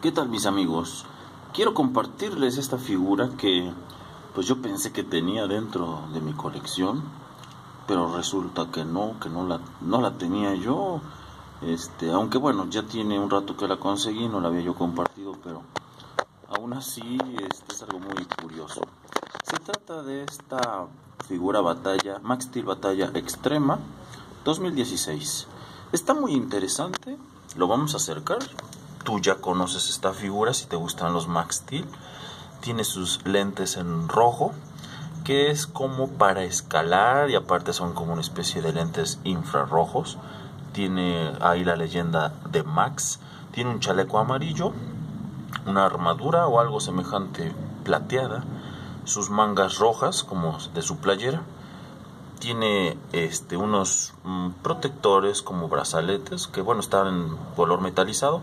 ¿Qué tal mis amigos? Quiero compartirles esta figura que pues yo pensé que tenía dentro de mi colección, pero resulta que no, que no la, no la tenía yo. Este, aunque bueno, ya tiene un rato que la conseguí, no la había yo compartido, pero aún así este, es algo muy curioso. Se trata de esta figura batalla, Max Steel Batalla Extrema 2016. Está muy interesante, lo vamos a acercar tú ya conoces esta figura si te gustan los Max Steel. Tiene sus lentes en rojo, que es como para escalar y aparte son como una especie de lentes infrarrojos. Tiene ahí la leyenda de Max. Tiene un chaleco amarillo, una armadura o algo semejante plateada, sus mangas rojas como de su playera. Tiene este, unos mm, protectores como brazaletes que bueno están en color metalizado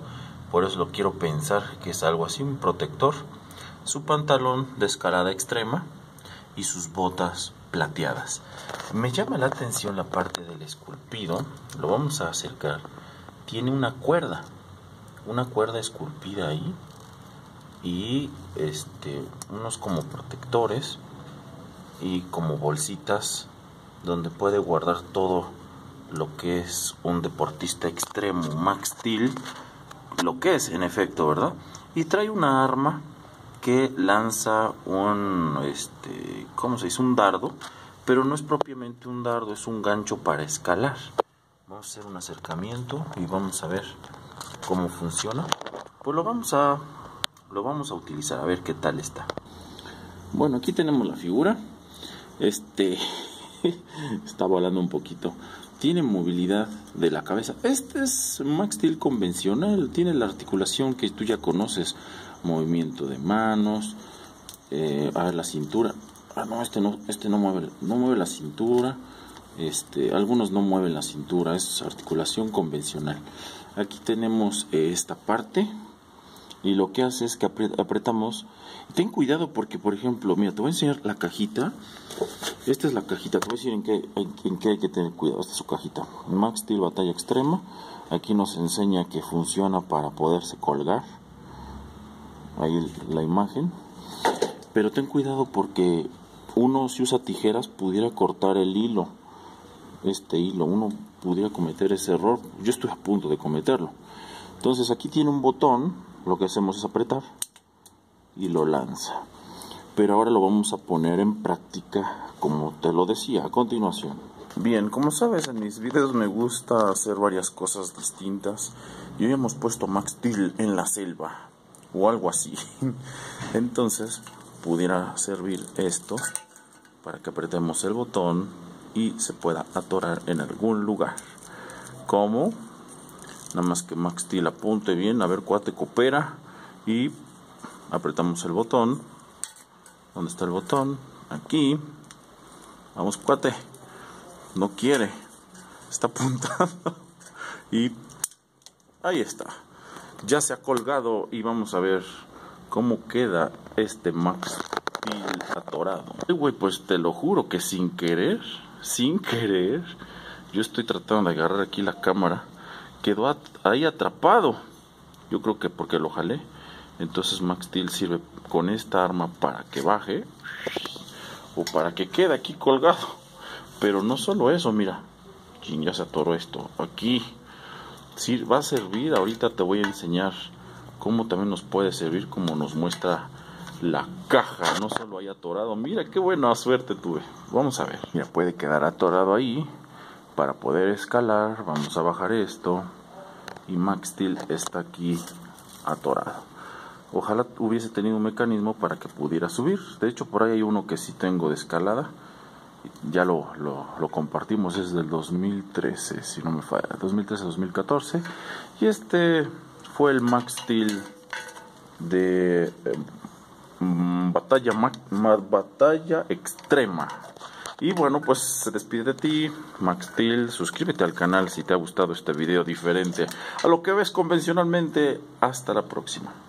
por eso lo quiero pensar que es algo así, un protector, su pantalón de escalada extrema y sus botas plateadas. Me llama la atención la parte del esculpido, lo vamos a acercar, tiene una cuerda, una cuerda esculpida ahí y este unos como protectores y como bolsitas donde puede guardar todo lo que es un deportista extremo Max Steel lo que es en efecto, ¿verdad? Y trae una arma que lanza un, este, ¿cómo se dice? Un dardo, pero no es propiamente un dardo, es un gancho para escalar. Vamos a hacer un acercamiento y vamos a ver cómo funciona. Pues lo vamos a, lo vamos a utilizar, a ver qué tal está. Bueno, aquí tenemos la figura. Este está volando un poquito tiene movilidad de la cabeza. Este es Max convencional, tiene la articulación que tú ya conoces, movimiento de manos, eh, a ver la cintura. Ah, no, este no, este no mueve, no mueve la cintura. Este, algunos no mueven la cintura, es articulación convencional. Aquí tenemos eh, esta parte y lo que hace es que apretamos. Ten cuidado porque, por ejemplo, mira, te voy a enseñar la cajita. Esta es la cajita, te voy a decir en qué, en qué hay que tener cuidado. Esta es su cajita. Max Steel Batalla Extrema. Aquí nos enseña que funciona para poderse colgar. Ahí la imagen. Pero ten cuidado porque uno si usa tijeras pudiera cortar el hilo. Este hilo, uno pudiera cometer ese error. Yo estoy a punto de cometerlo. Entonces aquí tiene un botón lo que hacemos es apretar y lo lanza. Pero ahora lo vamos a poner en práctica como te lo decía a continuación. Bien, como sabes en mis videos me gusta hacer varias cosas distintas. Y hoy hemos puesto Max Steel en la selva o algo así. Entonces pudiera servir esto para que apretemos el botón y se pueda atorar en algún lugar. Como nada más que Max Steel apunte bien a ver cuál te coopera. Y apretamos el botón. ¿dónde está el botón? aquí. Vamos cuate. No quiere. Está apuntando. Y ahí está. Ya se ha colgado y vamos a ver cómo queda este Max Steel atorado. Güey pues te lo juro que sin querer sin querer yo estoy tratando de agarrar aquí la cámara quedó ahí atrapado. Yo creo que porque lo jalé. Entonces Max Steel sirve con esta arma para que baje o para que quede aquí colgado. Pero no solo eso, mira. ya se atoró esto. Aquí sí, va a servir. Ahorita te voy a enseñar cómo también nos puede servir, como nos muestra la caja. No solo hay atorado. Mira qué buena suerte tuve. Vamos a ver. Mira, puede quedar atorado ahí para poder escalar vamos a bajar esto. Y Max Steel está aquí atorado. Ojalá hubiese tenido un mecanismo para que pudiera subir. De hecho por ahí hay uno que sí tengo de escalada. Ya lo, lo, compartimos desde el 2013 si no me falla. 2013-2014 y este fue el Max Steel de eh, batalla, batalla extrema y bueno, pues se despide de ti, Max Steel. Suscríbete al canal si te ha gustado este video diferente a lo que ves convencionalmente. Hasta la próxima.